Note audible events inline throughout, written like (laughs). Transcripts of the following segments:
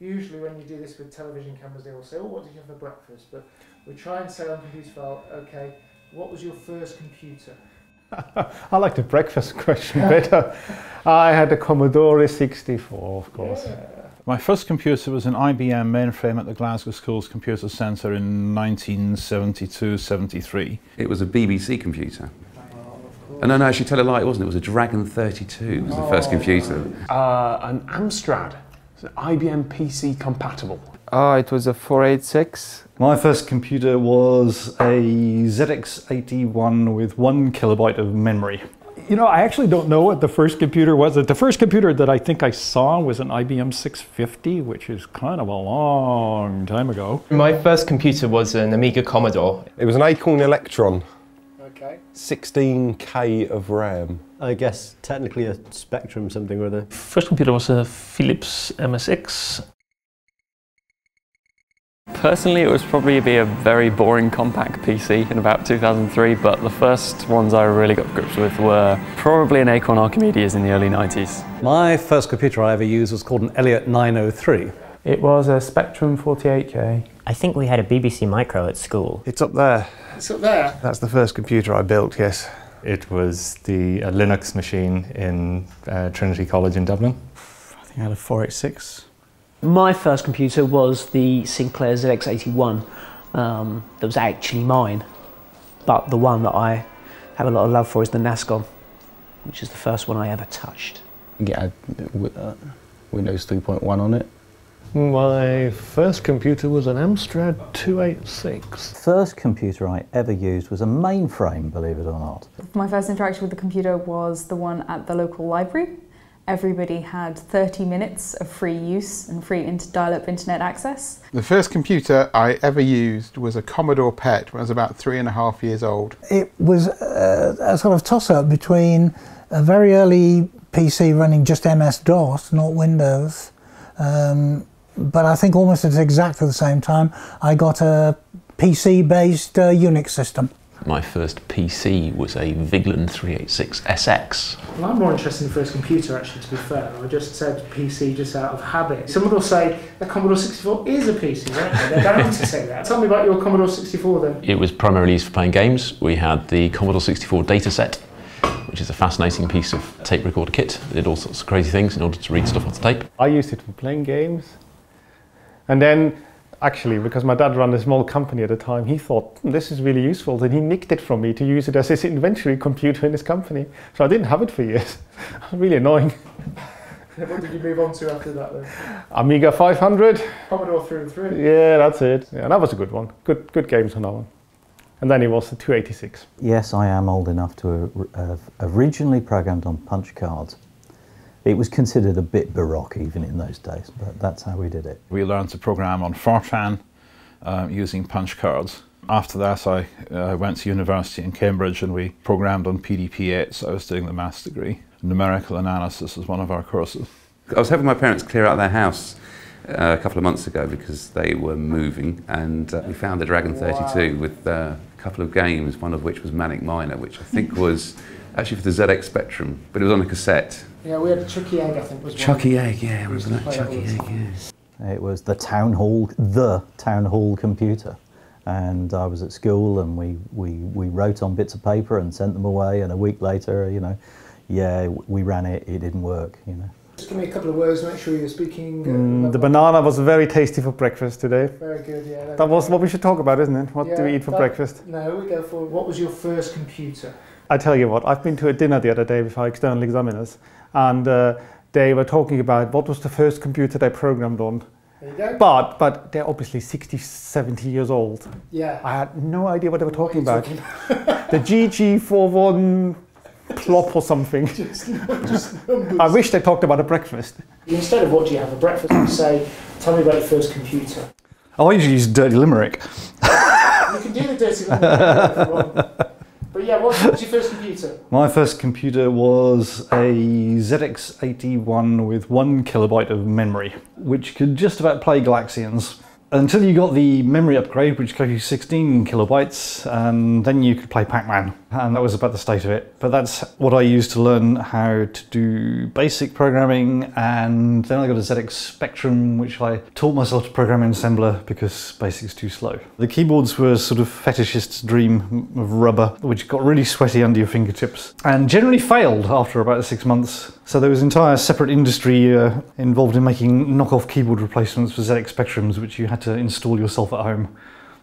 usually when you do this with television cameras, they all say, "Oh, what did you have for breakfast?" But we try and say on Computerphile, "Okay, what was your first computer?" (laughs) I like the breakfast question better. (laughs) I had a Commodore 64, of course. Yeah. My first computer was an IBM mainframe at the Glasgow Schools Computer Centre in 1972-73. It was a BBC computer. And of course. Oh, no, no, actually, tell a lie, it wasn't. It was a Dragon 32. It was the first Oh. computer. Uh, an Amstrad. It's an IBM PC compatible. Oh, it was a 486. My first computer was a ZX81 with one kilobyte of memory. You know, I actually don't know what the first computer was. The first computer that I think I saw was an IBM 650, which is kind of a long time ago. My first computer was an Amiga Commodore. It was an Acorn Electron, Okay. 16k of RAM. I guess technically a Spectrum something or other. First computer was a Philips MSX. Personally, it was probably be a very boring compact PC in about 2003, but the first ones I really got grips with were probably an Acorn Archimedes in the early 90s. My first computer I ever used was called an Elliott 903. It was a Spectrum 48K. I think we had a BBC Micro at school. It's up there. It's up there. That's the first computer I built, yes. It was the Linux machine in uh, Trinity College in Dublin. I think I had a 486. My first computer was the Sinclair ZX81 um, that was actually mine, but the one that I have a lot of love for is the NASCOM, which is the first one I ever touched. Yeah, uh, Windows 3.1 on it. My first computer was an Amstrad 286. First computer I ever used was a mainframe, believe it or not. My first interaction with the computer was the one at the local library. Everybody had 30 minutes of free use and free inter- dial-up internet access. The first computer I ever used was a Commodore PET when I was about three and a half years old. It was uh, a sort of toss-up between a very early PC running just MS-DOS, not Windows, um, but I think almost at exactly the same time I got a PC-based uh, Unix system. My first PC was a Viglen 386 SX. Well, I'm more interested in the first computer, actually, to be fair. I just said PC just out of habit. Someone will say the Commodore 64 is a PC, won't they? They're bound to say that. Tell me about your Commodore 64 then. It was primarily used for playing games. We had the Commodore 64 Datasette, which is a fascinating piece of tape recorder kit. It did all sorts of crazy things in order to read stuff off the tape. I used it for playing games. And then, actually, because my dad ran a small company at the time, he thought, "Hmm, this is really useful. Then he nicked it from me to use it as his inventory computer in his company. So I didn't have it for years. (laughs) really annoying. what did you move on to after that then? Amiga 500. Commodore through and through. Yeah, that's it. Yeah, that was a good one. Good, good games on that one. And then it was the 286. Yes, I am old enough to have originally programmed on punch cards. It was considered a bit baroque even in those days, but that's how we did it. We learned to program on Fortran uh, using punch cards. After that, I uh, went to university in Cambridge and we programmed on PDP-8, so I was doing the maths degree. Numerical analysis was one of our courses. I was helping my parents clear out their house uh, a couple of months ago because they were moving, and uh, we found the Dragon 32 with uh, a couple of games, one of which was Manic Miner, which I think was actually for the ZX Spectrum, but it was on a cassette. Yeah, we had a Chuckie Egg, I think, was one. Chuckie Egg, yeah, We used wasn't that Chuckie Egg, time. yeah. It was the town hall, the town hall computer. And I was at school and we, we, we wrote on bits of paper and sent them away and a week later, you know, yeah, we ran it, it didn't work, you know. Just give me a couple of words, make sure you're speaking. uh, Mm, the banana was very tasty for breakfast today. Very good, yeah. That was what we should talk about, isn't it? What do we eat for that- breakfast? No, we go for what was your first computer? I tell you what, I've been to a dinner the other day with our external examiners, and uh, they were talking about what was the first computer they programmed on. There you go. But but they're obviously 60, 70 years old. Yeah. I had no idea what they were talking about. (laughs) the GG41 plop or something. (laughs) Just numbers. I wish they talked about a breakfast. Instead of what do you have for breakfast, you say, tell me about your first computer. Oh, I usually use Dirty Limerick. You can do the dirty one (laughs) yeah, what, was your first computer? My first computer was a ZX81 with one kilobyte of memory, which could just about play Galaxians. Until you got the memory upgrade, which gave you 16 kilobytes, and then you could play Pac-Man. And that was about the state of it. But that's what I used to learn how to do basic programming, and then I got a ZX Spectrum, which I taught myself to program in assembler because BASIC's too slow. The keyboards were sort of fetishist's dream of rubber, which got really sweaty under your fingertips, and generally failed after about six months. So there was an entire separate industry uh, involved in making knockoff keyboard replacements for ZX Spectrums, which you had to install yourself at home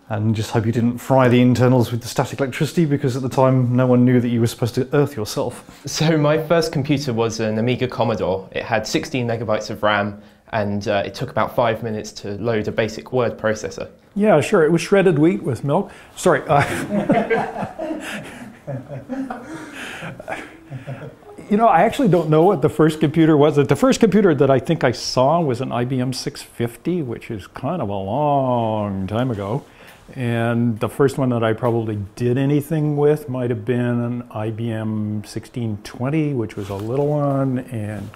and just hope you didn't fry the internals with the static electricity because at the time no one knew that you were supposed to earth yourself. So my first computer was an Amiga Commodore. It had 16 megabytes of RAM and uh, it took about five minutes to load a basic word processor. Yeah, sure. It was shredded wheat with milk. Sorry. Uh, (laughs) you know, I actually don't know what the first computer was. The first computer that I think I saw was an IBM 650, which is kind of a long time ago. And the first one that I probably did anything with might have been an IBM 1620, which was a little one, and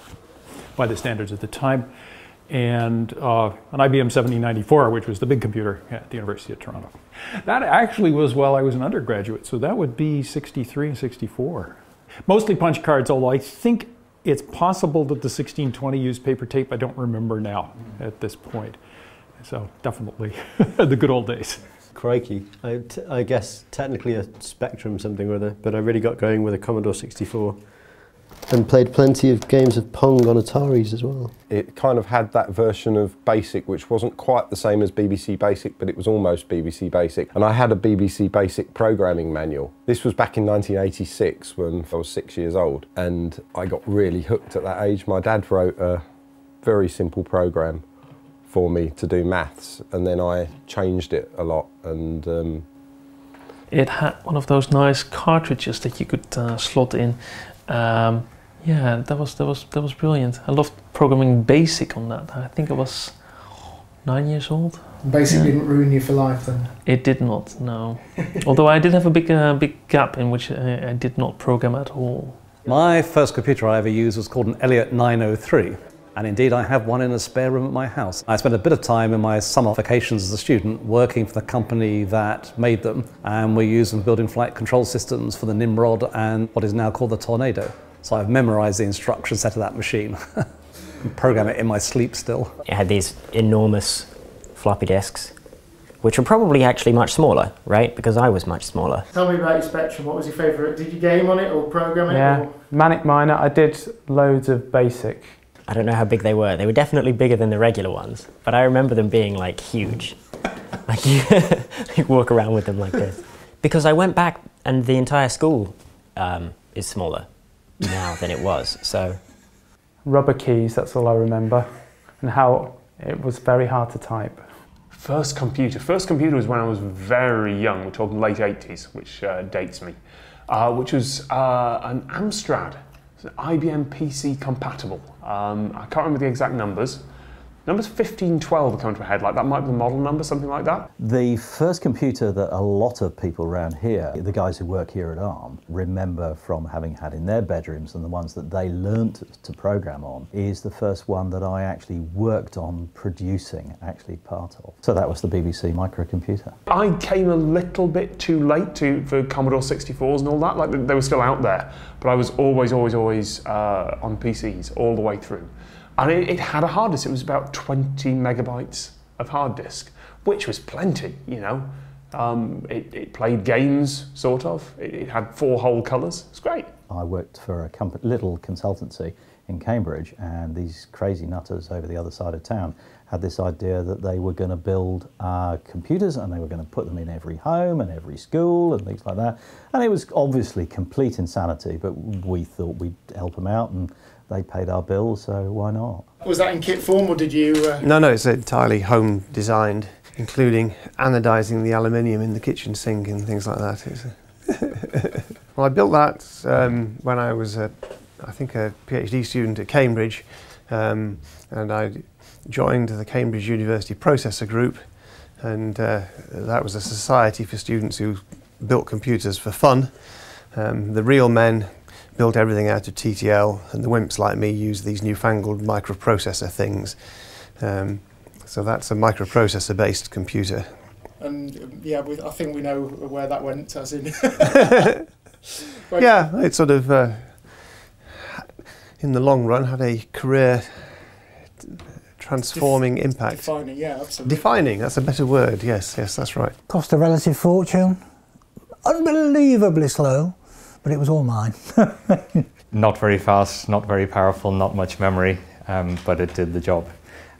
by the standards at the time, and uh, an IBM 7094, which was the big computer at the University of Toronto. That actually was while I was an undergraduate, so that would be 63 and 64. Mostly punch cards, although I think it's possible that the 1620 used paper tape. I don't remember now at this point. So definitely (laughs) the good old days. Crikey. I, guess technically a Spectrum something or other, but I really got going with a Commodore 64. And played plenty of games of Pong on Ataris as well. It kind of had that version of BASIC, which wasn't quite the same as BBC Basic, but it was almost BBC Basic. And I had a BBC Basic programming manual. This was back in 1986 when I was six years old, and I got really hooked at that age. My dad wrote a very simple program for me to do maths, and then I changed it a lot. And um, it had one of those nice cartridges that you could uh, slot in. Um, yeah, that was that was that was brilliant. I loved programming BASIC on that. I think I was nine years old. Basic Yeah. didn't ruin you for life then. It did not, no. (laughs) Although I did have a big uh, big gap in which I, I did not program at all. My first computer I ever used was called an Elliott 903. And indeed, I have one in a spare room at my house. I spent a bit of time in my summer vacations as a student working for the company that made them, and we used them building flight control systems for the Nimrod and what is now called the Tornado. So I've memorized the instruction set of that machine and (laughs) program it in my sleep still. It had these enormous floppy disks, which were probably actually much smaller, right? Because I was much smaller. Tell me about your Spectrum. What was your favourite? Did you game on it or program it? Yeah, Or? Manic Miner. I did loads of basic. I don't know how big they were. They were definitely bigger than the regular ones, but I remember them being like huge. Like you, (laughs) you walk around with them like this. Because I went back and the entire school um, is smaller now than it was. So Rubber keys, that's all I remember. And how it was very hard to type. First computer. First computer was when I was very young. We're talking late 80s, which uh, dates me. Uh, which was uh, an Amstrad. IBM PC compatible. Um, I can't remember the exact numbers. Numbers 15, 12 are coming to a head. Like that might be the model number, something like that. The first computer that a lot of people around here, the guys who work here at ARM, remember from having had in their bedrooms and the ones that they learnt to program on, is the first one that I actually worked on producing, actually part of. So that was the BBC microcomputer. I came a little bit too late to for Commodore 64s and all that. Like they were still out there, but I was always, always, always uh, on PCs all the way through. And it, it had a hard disk. It was about 20 megabytes of hard disk, which was plenty. You know, um, it, it played games, sort of. It, it had four whole colours. It's great. I worked for a little consultancy in Cambridge, and these crazy nutters over the other side of town had this idea that they were going to build uh, computers and they were going to put them in every home and every school and things like that. And it was obviously complete insanity, but we thought we'd help them out and they paid our bills, so why not? Was that in kit form or did you? Uh... No, no, it's entirely home designed, including anodizing the aluminium in the kitchen sink and things like that. It's (laughs) well, I built that um, when I was, a, I think, a PhD student at Cambridge, um, and I joined the Cambridge University Processor Group, and uh, that was a society for students who built computers for fun. Um, the real men built everything out of TTL, and the wimps like me use these newfangled microprocessor things. Um, so that's a microprocessor-based computer. And um, yeah, we, I think we know where that went. As in, (laughs) yeah, it sort of, uh, in the long run, had a career transforming impact. Defining, yeah, absolutely. Defining, that's a better word. Yes, yes, that's right. Cost a relative fortune. Unbelievably slow, but it was all mine. (laughs) not very fast, not very powerful, not much memory, um, but it did the job.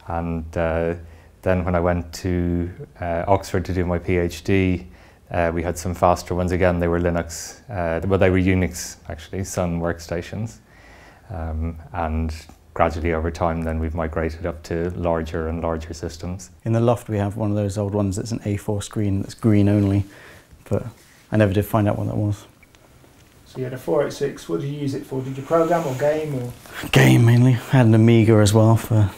And uh, then when I went to uh, Oxford to do my PhD, uh, we had some faster ones again. They were Linux, uh, well, they were Unix actually, Sun workstations. Um, and gradually over time, then we've migrated up to larger and larger systems. In the loft, we have one of those old ones that's an A4 screen that's green only, but I never did find out what that was. So you had a 486. What did you use it for? Did you program or game or? Game mainly. I had an Amiga as well for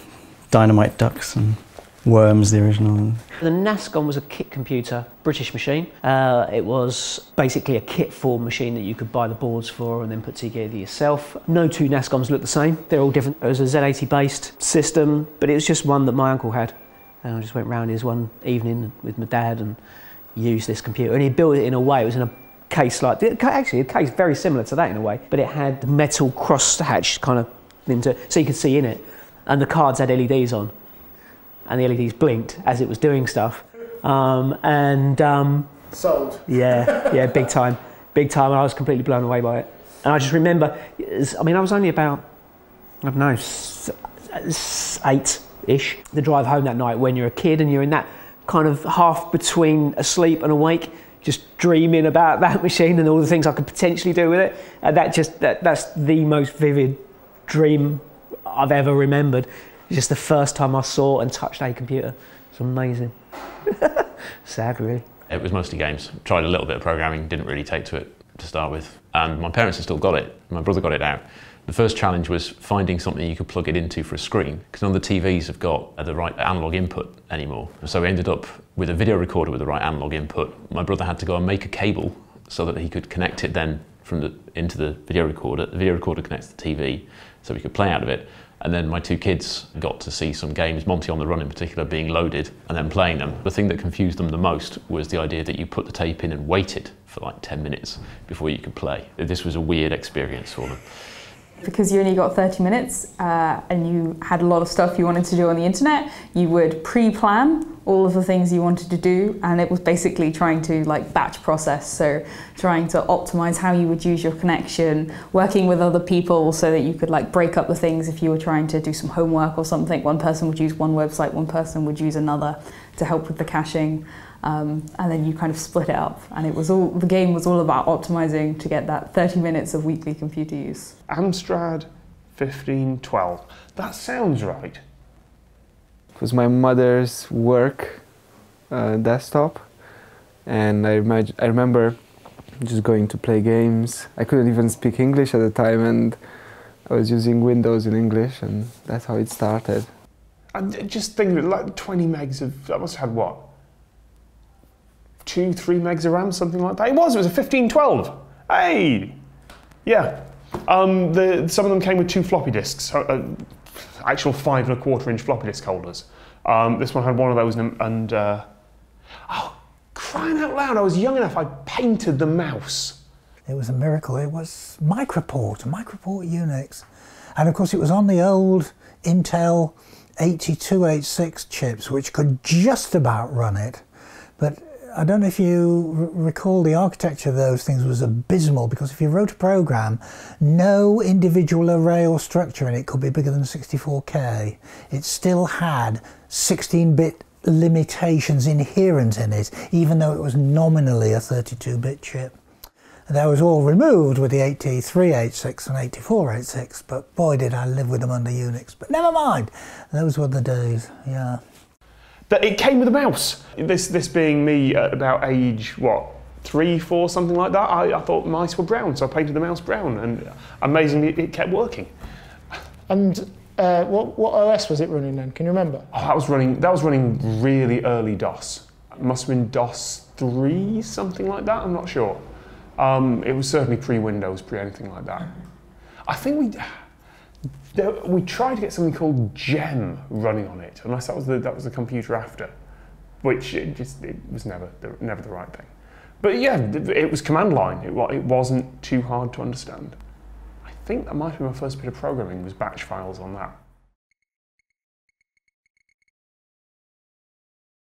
Dynamite Dux and Worms, the original. The NASCOM was a kit computer, British machine. Uh, it was basically a kit form machine that you could buy the boards for and then put together yourself. No two NASCOMs look the same. They're all different. It was a Z80 based system, but it was just one that my uncle had. And I just went round his one evening with my dad and used this computer. And he built it in a way, it was in a case like, actually a case very similar to that in a way, but it had metal cross hatch kind of into, so you could see in it. And the cards had LEDs on and the LEDs blinked as it was doing stuff. Um, and um, sold. Yeah, yeah, big time, big time. And I was completely blown away by it. And I just remember, I mean, I was only about, I don't know, eight-ish. The drive home that night when you're a kid and you're in that kind of half between asleep and awake, just dreaming about that (laughs) machine and all the things I could potentially do with it. And that just that, that's the most vivid dream I've ever remembered. Just the first time I saw and touched a computer. It's amazing. (laughs) Sad, really. It was mostly games. Tried a little bit of programming, didn't really take to it to start with. And my parents have still got it. My brother got it out. The first challenge was finding something you could plug it into for a screen, because none of the TVs have got uh, the right analog input anymore. So we ended up with a video recorder with the right analog input. My brother had to go and make a cable so that he could connect it then from the, into the video recorder. The video recorder connects to the TV, so we could play out of it. And then my two kids got to see some games, Monty on the Run in particular, being loaded and then playing them. The thing that confused them the most was the idea that you put the tape in and waited for like 10 minutes before you could play. This was a weird experience for them because you only got 30 minutes uh, and you had a lot of stuff you wanted to do on the internet, you would pre-plan all of the things you wanted to do and it was basically trying to like batch process. So trying to optimize how you would use your connection working with other people so that you could like break up the things if you were trying to do some homework or something. One person would use one website one person would use another to help with the caching um, and then you kind of split it up. And it was all the game was all about optimizing to get that 30 minutes of weekly computer use. Amstrad 1512. That sounds right. It was my mother's work uh, desktop, and I, imag- I remember just going to play games. I couldn't even speak English at the time, and I was using Windows in English, and that's how it started. And just think like 20 megs of that must have had what two, three megs of RAM, something like that. It was, it was a 1512. Hey! Yeah. Um, the, some of them came with two floppy disks, uh, actual five and a quarter inch floppy disk holders. Um, this one had one of those and, and uh, oh, crying out loud, I was young enough, I painted the mouse. It was a miracle. It was Microport, Microport Unix. And of course it was on the old Intel 8286 chips, which could just about run it. But I don't know if you recall the architecture of those things was abysmal because if you wrote a program, no individual array or structure in it could be bigger than 64K. It still had 16-bit limitations inherent in it, even though it was nominally a 32-bit chip. And that was all removed with the 8386 and 8486, but boy did I live with them under Unix. But never mind, those were the days, yeah that it came with a mouse. This, this being me at about age, what, three, four, something like that, I, I thought mice were brown, so I painted the mouse brown, and amazingly it kept working. And uh, what, what OS was it running then? Can you remember? Oh, that was running. That was running really early DOS. It must have been DOS three, something like that. I'm not sure. Um, it was certainly pre-Windows, pre anything like that. I think we there, we tried to get something called Gem running on it, unless that was the, that was the computer after, which it just it was never the, never the right thing. But yeah, it was command line. It, it wasn't too hard to understand. I think that might be my first bit of programming was batch files on that.